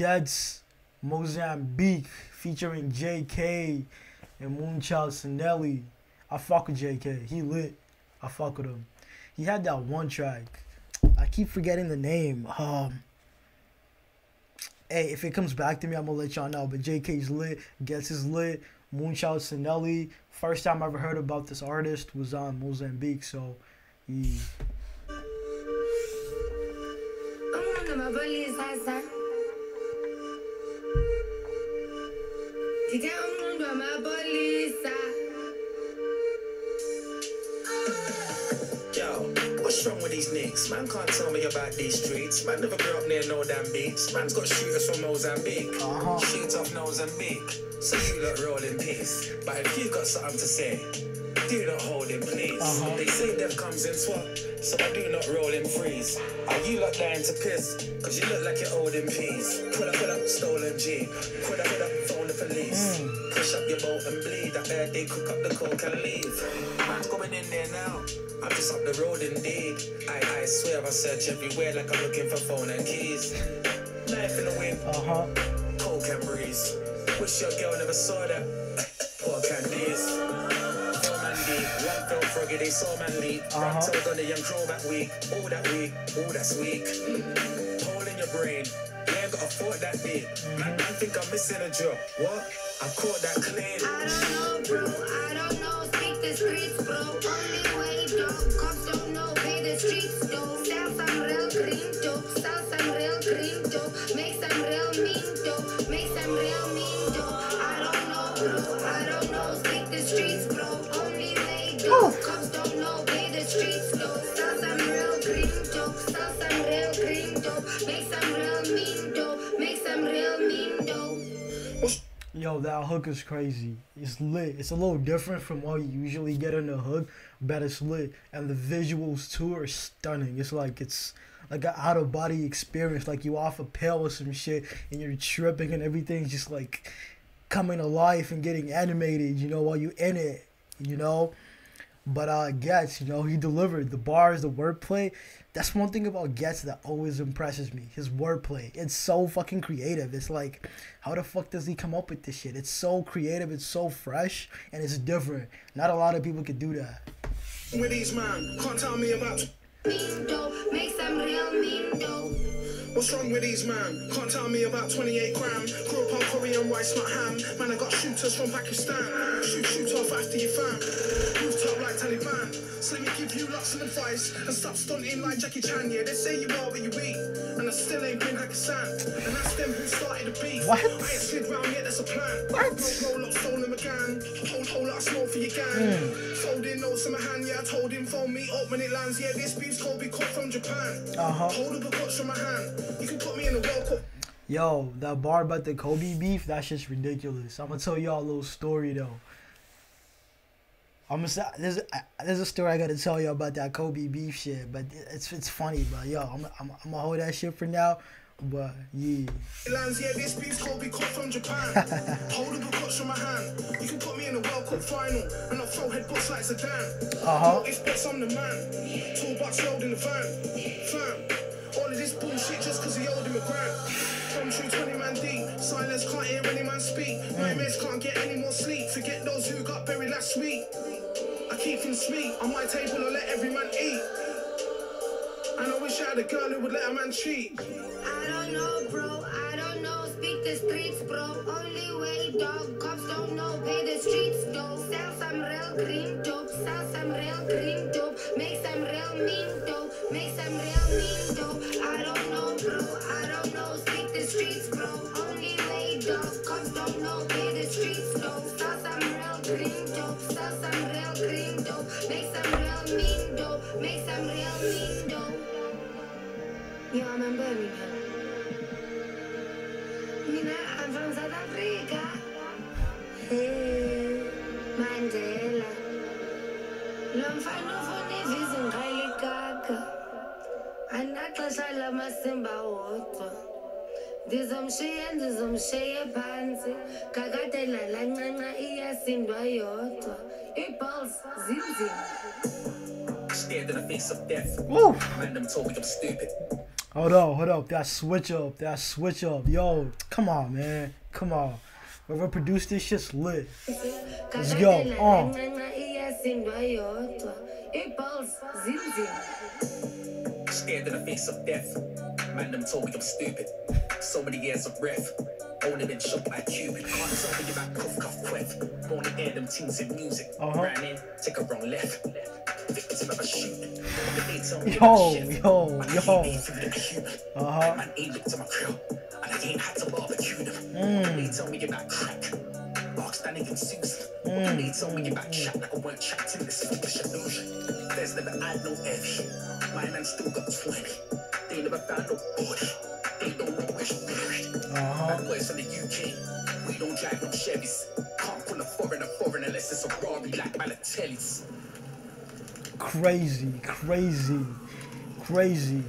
Ghetts Mozambique featuring Jaykae and Moonchild Sanelli. I fuck with Jaykae. He lit. I fuck with him. He had that one track. I keep forgetting the name. Um Hey, if it comes back to me, I'm gonna let y'all know. But Jaykae's lit, Ghetts his lit, Moonchild Sanelli. First time I ever heard about this artist was on Mozambique, so he Ngithe umnqondo wamapolisa Yo, what's wrong with these niggas? Man can't tell me about these streets. Man never grew up near no damn beats. Man's got shooters from Mozambique. Uh-huh. Shoot off Mozambique. So you lot roll in peace. But if you got something to say, do not hold in please. Uh-huh. They say death comes in swap, so I do not roll in freeze. Are you lot dying to piss? Cause you look like you're holding peas. Pull up, pull up, stolen G. Pull up, pull up, phone the police. Push up your boat and bleed. I heard they cook up the coke and leave. Man's coming in there now. I'm just up the road indeed. I, I swear I search everywhere like I'm looking for phone and keys. Knife in the wind, uh-huh. coke and breeze. Wish your girl never saw that. They saw man leap. Uh-huh. Run told on the young crow that week. All that week, all that's weak. Hole in your brain. You ain't got a thought that deep. Man, man think I'm missing a job. What? I caught that clean. I don't know bro, I don't know Speak the streets bro, only way dog Cops don't Yo, that hook is crazy. It's lit. It's a little different from what you usually get in the hook, but it's lit. And the visuals too are stunning. It's like it's like an out of body experience. Like you off a pill or some shit and you're tripping and everything's just like coming to life and getting animated, you know, while you in it, you know. But uh Ghetts, you know, he delivered the bars, the wordplay. That's one thing about Ghetts that always impresses me. His wordplay. It's so fucking creative. It's like, how the fuck does he come up with this shit? It's so creative, it's so fresh, and it's different. Not a lot of people can do that. With these man, can't tell me about. mean dope, make some real mean dope. What's wrong with these man? Can't tell me about 28 gram. Grew up on Korean rice, not ham. Man, I got shooters from Pakistan. Shoot, shoot off after you fam. Like Taliban. So let me give you lots of advice and stop stunting like Jackie Chan. Yeah, they say you are what you eat, and I still ain't been Pakistan. And that's them who started the beef. What? I ain't slid round yet, that's a plan. What? Roll up, stolen McGann. Whole, whole lot of smoke for your gang. Folding notes in my hand, yeah, I told him phone me up when it lands. Yeah, this beef's Kobe cut from Japan. Uh-huh. Hold up a clutch from my hand. You can put me in the World Cup. Yo, that bar about the Kobe beef, that's just ridiculous. I'm gonna tell y'all a little story though. I'm gonna say there's a, there's a story I gotta tell you about that Kobe beef shit, but it's it's funny. But yo, I'm I'm, I'm gonna hold that shit for now. But yeah, Lands, yeah, this beef's Kobe cut from Japan. Hold up a clutch from my hand. You can put me in the World Cup final and I'll throw headbutts like Zidane. Uh-huh. Notice bets, I'm the man. Two bucks load in the van. Fam, all of this bullshit just cause he owed him a grand. Come true 20 man deep. Silence can't hear any man speak. Nightmares can't get any more sleep. Forget those who got buried last week. Keep him sweet. On my table, I let every man eat. And I wish I had a girl who would let a man cheat. I don't know, bro. I don't know. Speak the streets, bro. Only way, dog. Lo mfana ufuna ivisa. Anaxesha lamasimba wodwa. Ndizomshiya ndizomshiya phansi. Kakade lala iyasindwa yodwa. Ii-balls zinzima. Stared in the face of death. Woo! Man, them told me I'm stupid. Hold up, hold up. That switch up, that switch up. Yo, come on, man. Come on. Whoever produced this shit's lit. Let's go. Uh. Scared in the face of death. Man, them told me I'm stupid. So many years of breath. Only been shot by a Cuban. Can't tell me about cuff, cuff, quiff. Born to air them teams in music. Uh-huh. Ran in, take a wrong left. Victim of a shoot. They tell me Yo, yo, yo. he through the Cuban. Uh-huh. Man, he looked to my crib. And I ain't had to barbecue them. Mm. They tell me about crack. Mark standing in Susan. They tell me about chat like I weren't in this foolish illusion. There's never had no heavy. My man still got 20. They never found no body. They don't know where she buried. Uh-huh. Man, boys from the UK. We don't drive no Chevys. Can't pull a foreigner foreign unless it's a Rari like Balotelli's. Crazy, crazy, crazy.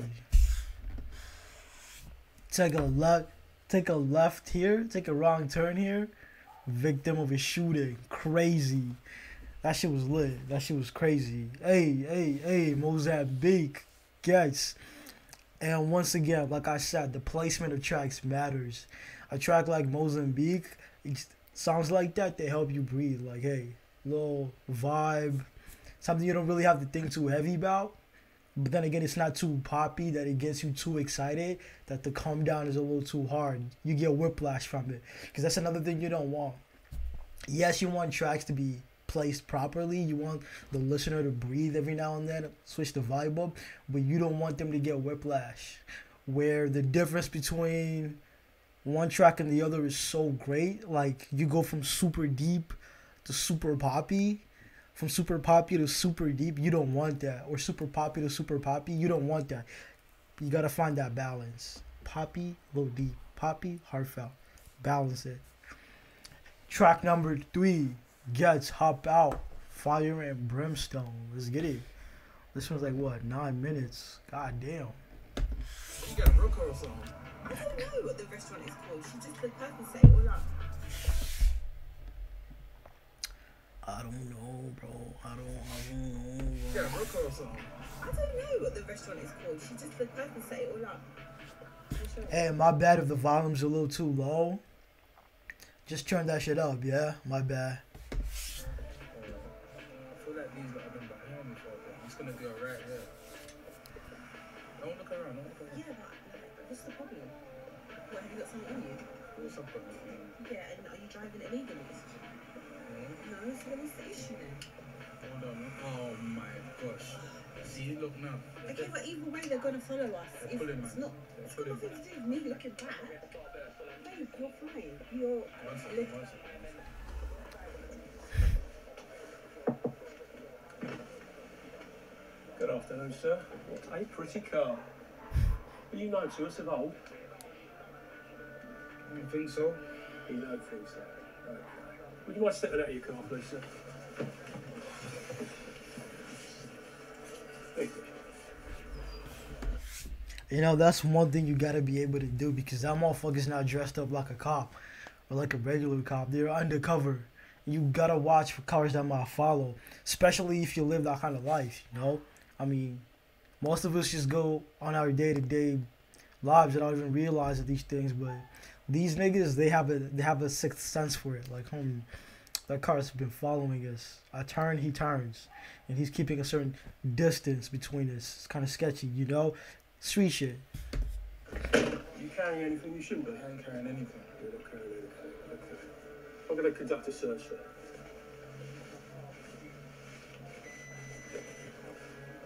Take a left, take a left here, take a wrong turn here. Victim of a shooting. Crazy. That shit was lit. That shit was crazy. Hey, hey, hey, Mozambique. Ghetts. And once again, like I said, the placement of tracks matters. A track like Mozambique, sounds like that, they help you breathe. Like, hey, little vibe, something you don't really have to think too heavy about. But then again, it's not too poppy that it gets you too excited that the calm down is a little too hard. You get whiplash from it. Because that's another thing you don't want. Yes, you want tracks to be placed properly. You want the listener to breathe every now and then, switch the vibe up, but you don't want them to get whiplash. Where the difference between one track and the other is so great. Like you go from super deep to super poppy from super poppy to super deep, you don't want that. Or super poppy to super poppy, you don't want that. You gotta find that balance. Poppy, low deep. Poppy, heartfelt. Balance it. Track number three Ghetts Hop Out. Fire and Brimstone. Let's get it. This one's like what, nine minutes? God damn. You got a Rocco or something? I don't know what the restaurant is called. She just the person say it all up. I don't know, bro. I don't, I don't know. Bro. got a Rocco or something? I don't know what the restaurant is called. She just the person say it all up. Hey, my bad if the volume's a little too low. Just turn that shit up, yeah? My bad. I feel like these lot have been behind me for a bit. I'm just gonna be alright here. Don't look around, don't look around. Yeah, but like, what's the problem? What, have you got something on you? What's up with me? Yeah, and are you driving illegally? No, so then what's the issue then? Hold on. Oh my gosh. See, look now. Okay, but either way, they're gonna follow us. They're it's not, They're it's got nothing to do with me looking back. Babe, you're fine. You're. One second, one second. Good afternoon, sir. What a pretty car. Are you known to us of old? You think so? You know things, sir. Okay. Would you mind stepping out of your car, please, sir? You. Know, that's one thing you gotta be able to do because that motherfucker's not dressed up like a cop or like a regular cop. They're undercover. You gotta watch for cars that might follow, especially if you live that kind of life, you know? I mean, most of us just go on our day to day lives and don't even realize of these things, but these niggas, they have a they have a sixth sense for it. Like, homie, that car's been following us. I turn, he turns, and he's keeping a certain distance between us. It's kind of sketchy, you know? Street shit. You carrying anything you shouldn't be? I ain't carrying anything. You're not carrying anything. Okay. I'm going to conduct a search, sir.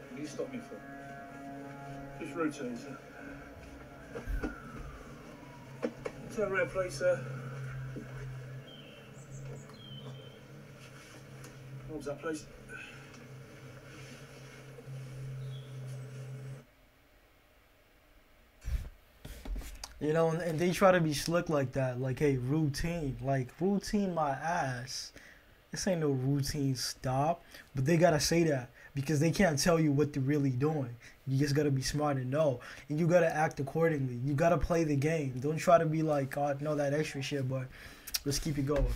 What do you stop me for? Just routine, sir. Turn around, please, sir. Arms up, please. You know, and, and they try to be slick like that. Like, hey, routine. Like, routine my ass. This ain't no routine stop. But they gotta say that because they can't tell you what they're really doing. You just gotta be smart and know, and you gotta act accordingly. You gotta play the game. Don't try to be like, oh, no, know that extra shit, but let's keep it going.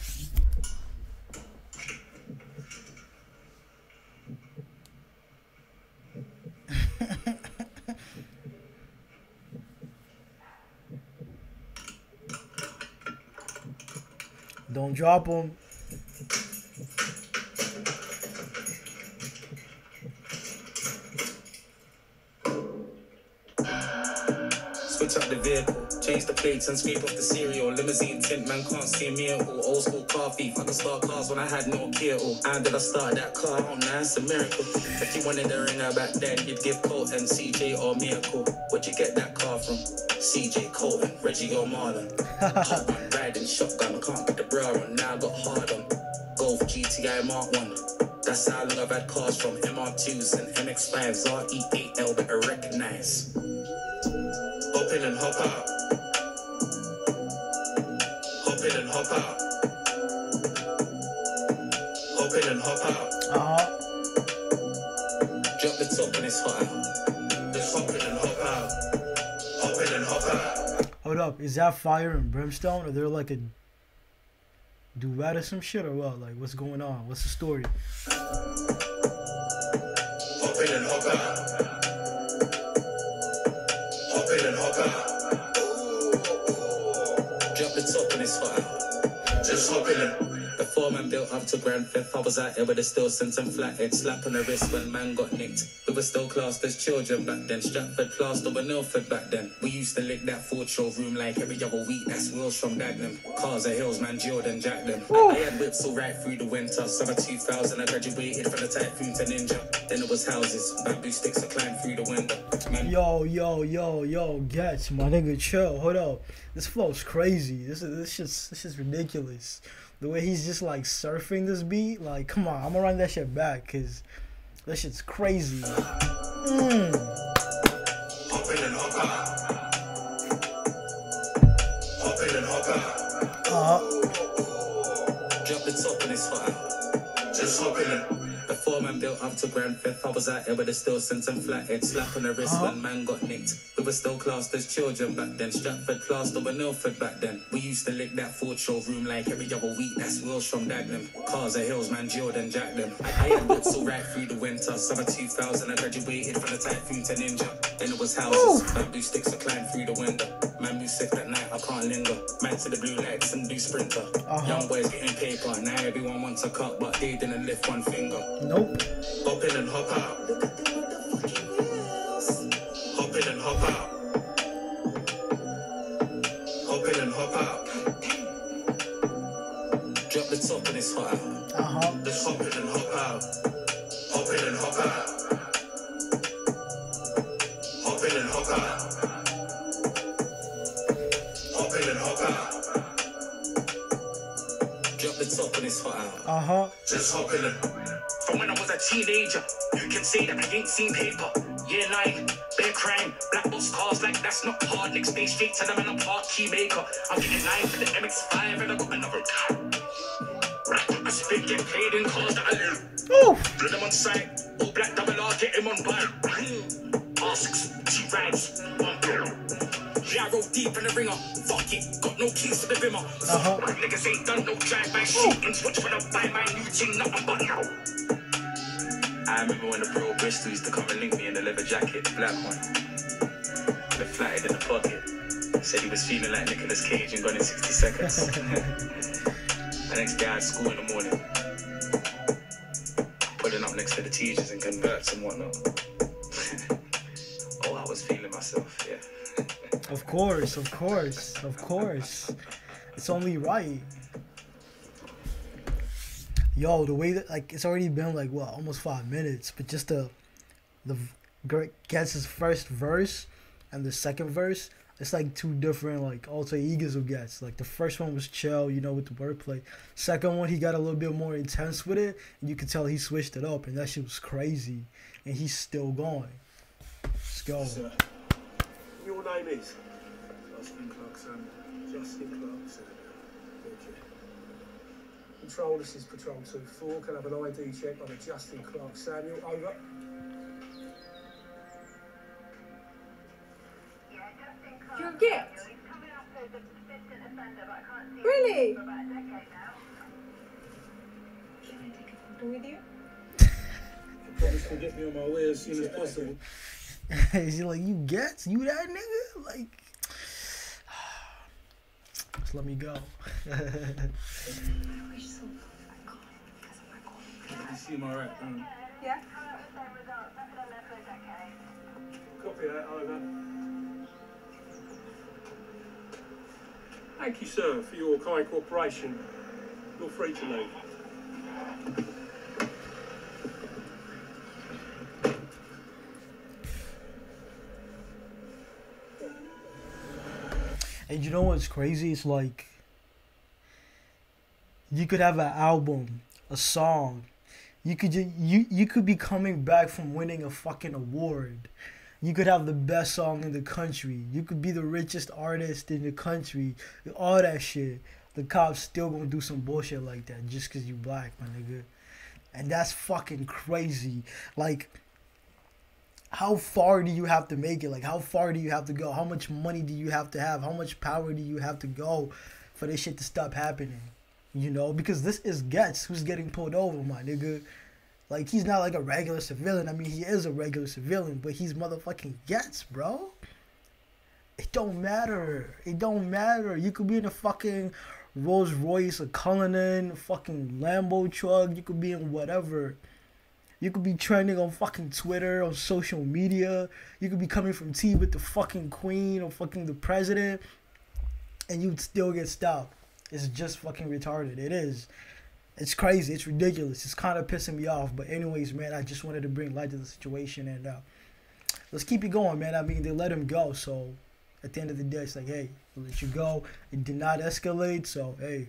Don't drop them. Plates and scrape off the cereal. Limousine tint, man can't see me at all. Old school car thief, I could start cars when I had no Kia. All. And did I start that car? Oh, nah, it's a miracle. If you wanted a ringer back then, you'd give Colton, CJ or Miracle. Where'd you get that car from? CJ Colton, Reggie or Marlon. Hot one, riding shotgun, can't put the bra on. Now I got hard on. Golf GTI Mark 1. That's how long I've had cars from MR2s and MX5s, RE8L better recognize. Hop in and hop out. Hop in and hop out. Hop in and hop out. Uh-huh. Drop the top and it's hot out. Just hop in and hop out. Hop in and hop out. Hold up. Is that fire and brimstone? Or they're like a duet or some shit or what? Like what's going on? What's the story? Hop in and hop out. Out. Just hop in and. The foreman built up to grand theft. I was out here with a still sense and flathead. Slap on the wrist when man got nicked. We were still classed as children back then. Stratford classed over Milford back then. We used to lick that Ford showroom like every other week. That's wheels from Dagenham. Cars are hills, man, Jordan Jack them. I had whips all right through the winter. Summer 2000, I graduated from the typhoon to ninja. Then it was houses. Bamboo sticks, I climbed through the window. Man, Yo, yo, yo, yo, Ghetts, my nigga, chill. Hold up. This flow's crazy. This is this shit's this is ridiculous. The way he's just like surfing this beat, like, come on, I'm gonna run that shit back, cause that shit's crazy. Mm. Hop in and hop out. Hop in and hop out. Drop the top and it's hot out. Just hop in and. The foreman built up to grand theft. I was out here with a still sense and flathead. Slap on the wrist Uh-huh. when man got nicked. We were still classed as children back then. Stratford classed over Milford back then. We used to lick that Ford showroom like every other week. That's wheels from Dagenham. Cars are hills, man, Jordan Jack them. I had whips all right through the winter. Summer 2000, I graduated from the typhoon to ninja. Then it was houses. Bamboo sticks, I climbed through the window. Man, move sick at night, I can't linger. Man to the blue lights and do sprinter. Uh-huh. Young boys getting paper. Now everyone wants a cut, but they didn't lift one finger. nope. Hop in and hop out. Hop in and hop out. Hop in and hop out. Drop the top and it's hot out. Uh huh. Just hop in and hop out. Hop in and hop out. Hop in and hop out. Hop in and hop out. Drop the top and it's hot out. Uh huh. Just hop in and. Teenager, you can say that I ain't seen paper. Year nine, bare crime, black box cars like that's not hard. Next day straight to them and a park key maker. I'm getting nine for the MX5 and I got another car. Right, I spit get paid in cars that I live. Ooh. Put them on site, all black double R, get him on bike. R6, two rides, one bill. Yeah, I roll deep in the ringer. Fuck it, got no keys to the rimmer. Uh-huh. Niggas ain't done no drive-by shootings. Watch when I buy my new thing, nothing but now. I remember when the bro Bristol used to come and link me in the leather jacket, the black one. The flatted in the pocket. Said he was feeling like Nicolas Cage and gone in 60 seconds. the next day I had school in the morning. Putting up next to the teachers and converts and whatnot. oh, I was feeling myself, yeah. Of course, of course, of course. It's only right. Yo, the way that like it's already been like what almost five minutes, but just the the Ghetts his first verse and the second verse, it's like two different like alter egos of Ghetts. Like the first one was chill, you know, with the wordplay. Second one, he got a little bit more intense with it, and you could tell he switched it up, and that shit was crazy. And he's still going. Let's go. Sir, your name is? Justin Clarkson. Justin Clarkson. Thank you. Control, this is Patrol 2-4. Can I have an ID check on a Justin Clarke-Samuel? Over. You're get? Really? I'm with you? Promise to get me on my way as soon as possible. Is he like, you get you that nigga? Like, Just let me go. You see my rap, don't? Yeah. Copy that, over. Thank you, sir, for your kind cooperation. You're free to leave. And you know what's crazy? It's like you could have an album, a song. You could ju- you you could be coming back from winning a fucking award. You could have the best song in the country. You could be the richest artist in the country. All that shit. The cops still gonna do some bullshit like that just cause you black, my nigga. And that's fucking crazy. Like how far do you have to make it? Like, how far do you have to go? How much money do you have to have? How much power do you have to go for this shit to stop happening? You know, because this is Ghetts who's getting pulled over, my nigga. Like, he's not like a regular civilian. I mean, he is a regular civilian, but he's motherfucking Ghetts, bro. It don't matter. It don't matter. You could be in a fucking Rolls Royce, a Cullinan, fucking Lambo truck. You could be in whatever. You could be trending on fucking Twitter, on social media. You could be coming from tea with the fucking queen or fucking the president, and you'd still get stopped. It's just fucking retarded. It is. It's crazy. It's ridiculous. It's kind of pissing me off. But anyways, man, I just wanted to bring light to the situation and uh, let's keep it going, man. I mean, they let him go, so at the end of the day, it's like, hey, we'll let you go. It did not escalate, so hey,